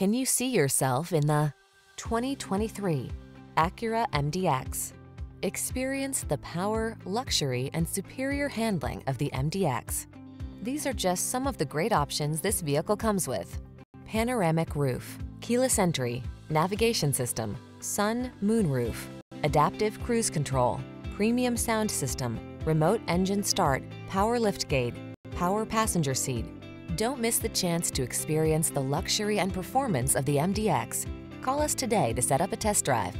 Can you see yourself in the 2023 Acura MDX? Experience the power, luxury, and superior handling of the MDX. These are just some of the great options this vehicle comes with. Panoramic roof, keyless entry, navigation system, sun, moon roof, adaptive cruise control, premium sound system, remote engine start, power liftgate, power passenger seat. Don't miss the chance to experience the luxury and performance of the MDX. Call us today to set up a test drive.